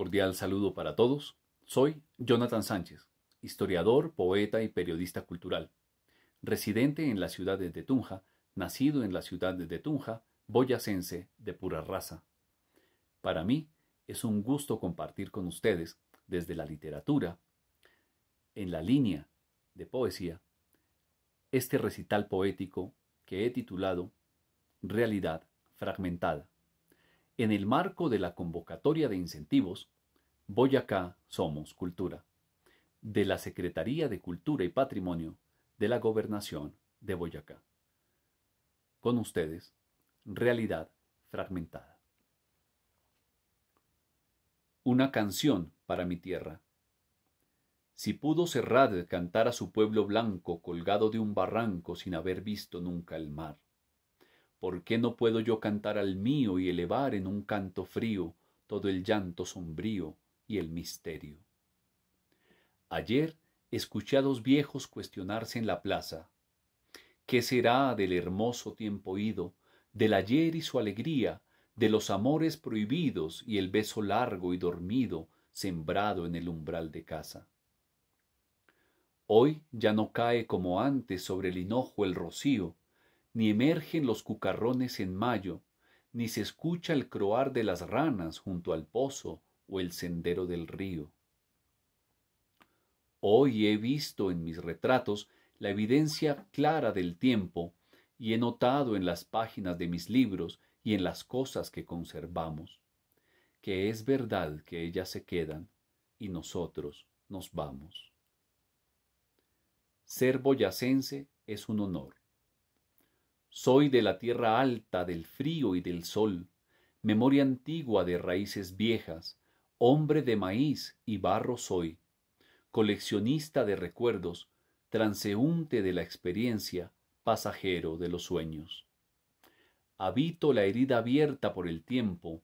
Cordial saludo para todos. Soy Jonathan Sánchez, historiador, poeta y periodista cultural. Residente en la ciudad de Tunja, nacido en la ciudad de Tunja, boyacense de pura raza. Para mí es un gusto compartir con ustedes, desde la literatura, en la línea de poesía, este recital poético que he titulado Realidad fragmentada. En el marco de la convocatoria de incentivos Boyacá Somos Cultura, de la Secretaría de Cultura y Patrimonio de la Gobernación de Boyacá. Con ustedes, Realidad Fragmentada. Una canción para mi tierra. Si pudo Serrat cantar a su pueblo blanco colgado de un barranco sin haber visto nunca el mar, ¿por qué no puedo yo cantar al mío y elevar en un canto frío todo el llanto sombrío y el misterio? Ayer escuché a dos viejos cuestionarse en la plaza. ¿Qué será del hermoso tiempo ido, del ayer y su alegría, de los amores prohibidos y el beso largo y dormido sembrado en el umbral de casa? Hoy ya no cae como antes sobre el hinojo el rocío, ni emergen los cucarrones en mayo, ni se escucha el croar de las ranas junto al pozo o el sendero del río. Hoy he visto en mis retratos la evidencia clara del tiempo y he notado en las páginas de mis libros y en las cosas que conservamos, que es verdad que ellas se quedan y nosotros nos vamos. Ser boyacense es un honor. Soy de la tierra alta, del frío y del sol, memoria antigua de raíces viejas, hombre de maíz y barro soy, coleccionista de recuerdos, transeúnte de la experiencia, pasajero de los sueños. Habito la herida abierta por el tiempo,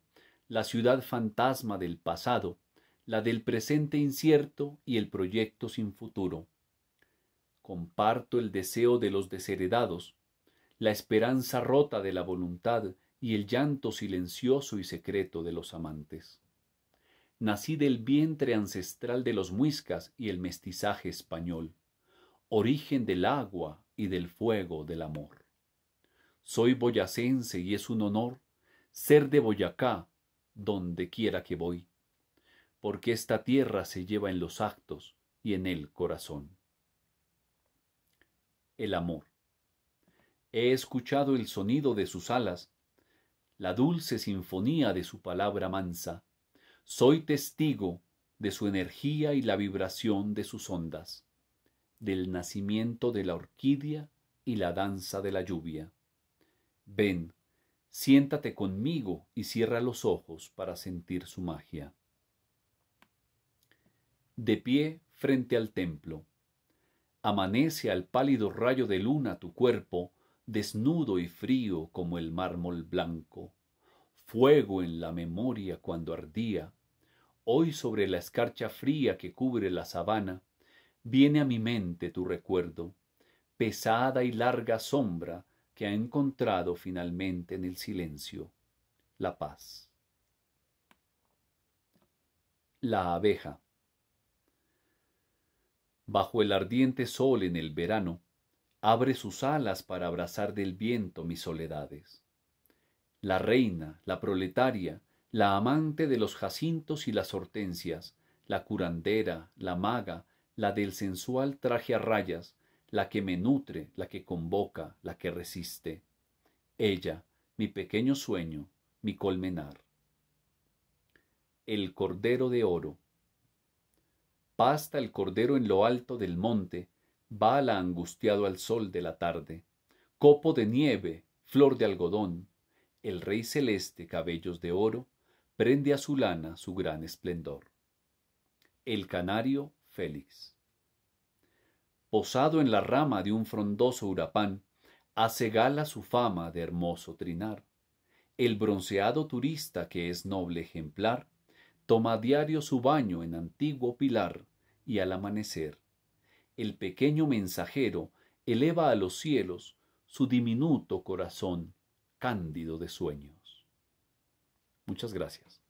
la ciudad fantasma del pasado, la del presente incierto y el proyecto sin futuro Comparto el deseo de los desheredados, la esperanza rota de la voluntad y el llanto silencioso y secreto de los amantes. Nací del vientre ancestral de los muiscas y el mestizaje español, origen del agua y del fuego del amor. Soy boyacense y es un honor ser de Boyacá donde quiera que voy, porque esta tierra se lleva en los actos y en el corazón el amor. He escuchado el sonido de sus alas, la dulce sinfonía de su palabra mansa. Soy testigo de su energía y la vibración de sus ondas, del nacimiento de la orquídea y la danza de la lluvia. Ven, siéntate conmigo y cierra los ojos para sentir su magia. De pie frente al templo, amanece al pálido rayo de luna tu cuerpo, desnudo y frío como el mármol blanco, fuego en la memoria cuando ardía, hoy sobre la escarcha fría que cubre la sabana, viene a mi mente tu recuerdo, pesada y larga sombra que ha encontrado finalmente en el silencio la paz. La abeja bajo el ardiente sol en el verano, abre sus alas para abrazar del viento mis soledades. La reina, la proletaria, la amante de los jacintos y las hortensias, la curandera, la maga, la del sensual traje a rayas, la que me nutre, la que convoca, la que resiste. Ella, mi pequeño sueño, mi colmenar. El Cordero de Oro, Pasta el cordero en lo alto del monte, bala angustiado al sol de la tarde. Copo de nieve, flor de algodón, el rey celeste, cabellos de oro, prende a su lana su gran esplendor. El canario Félix. Posado en la rama de un frondoso hurapán, hace gala su fama de hermoso trinar. El bronceado turista que es noble ejemplar, toma a diario su baño en antiguo pilar y al amanecer, el pequeño mensajero eleva a los cielos su diminuto corazón cándido de sueños. Muchas gracias.